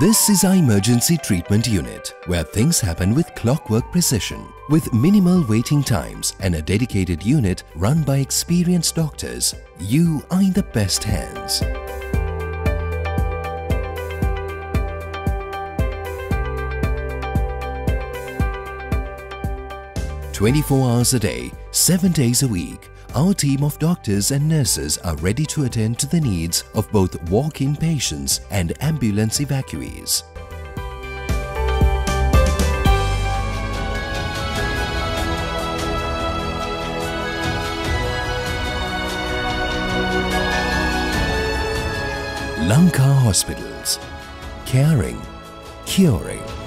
This is our emergency treatment unit, where things happen with clockwork precision. With minimal waiting times and a dedicated unit run by experienced doctors, you are in the best hands. 24 hours a day, 7 days a week, our team of doctors and nurses are ready to attend to the needs of both walk-in patients and ambulance evacuees. Lanka Hospitals. Caring, curing.